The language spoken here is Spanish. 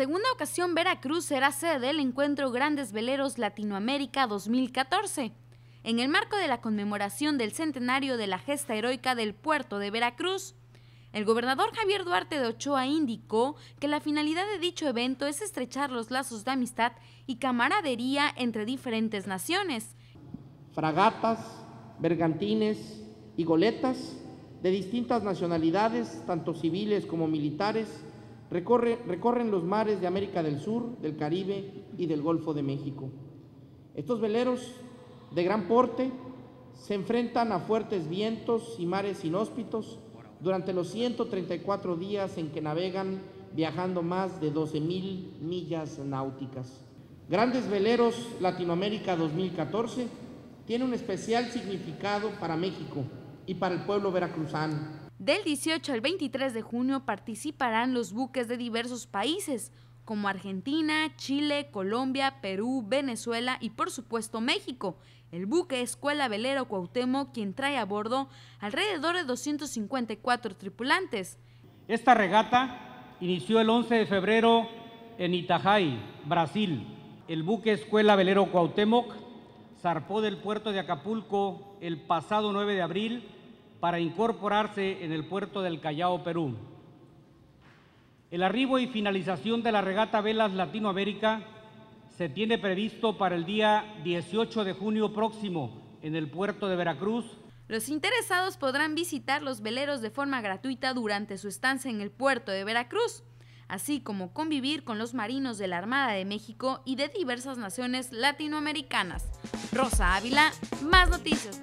segunda ocasión, Veracruz será sede del encuentro Grandes Veleros Latinoamérica 2014. En el marco de la conmemoración del centenario de la gesta heroica del puerto de Veracruz, el gobernador Javier Duarte de Ochoa indicó que la finalidad de dicho evento es estrechar los lazos de amistad y camaradería entre diferentes naciones. Fragatas, bergantines y goletas de distintas nacionalidades, tanto civiles como militares, recorren los mares de América del Sur, del Caribe y del Golfo de México. Estos veleros de gran porte se enfrentan a fuertes vientos y mares inhóspitos durante los 134 días en que navegan viajando más de 12.000 millas náuticas. Grandes Veleros Latinoamérica 2014 tiene un especial significado para México y para el pueblo veracruzano. Del 18 al 23 de junio participarán los buques de diversos países, como Argentina, Chile, Colombia, Perú, Venezuela y por supuesto México. El buque Escuela Velero Cuauhtémoc, quien trae a bordo alrededor de 254 tripulantes. Esta regata inició el 11 de febrero en Itajai, Brasil. El buque Escuela Velero Cuauhtémoc zarpó del puerto de Acapulco el pasado 9 de abril para incorporarse en el puerto del Callao, Perú. El arribo y finalización de la regata Velas Latinoamérica se tiene previsto para el día 18 de junio próximo en el puerto de Veracruz. Los interesados podrán visitar los veleros de forma gratuita durante su estancia en el puerto de Veracruz, así como convivir con los marinos de la Armada de México y de diversas naciones latinoamericanas. Rosa Ávila, más noticias.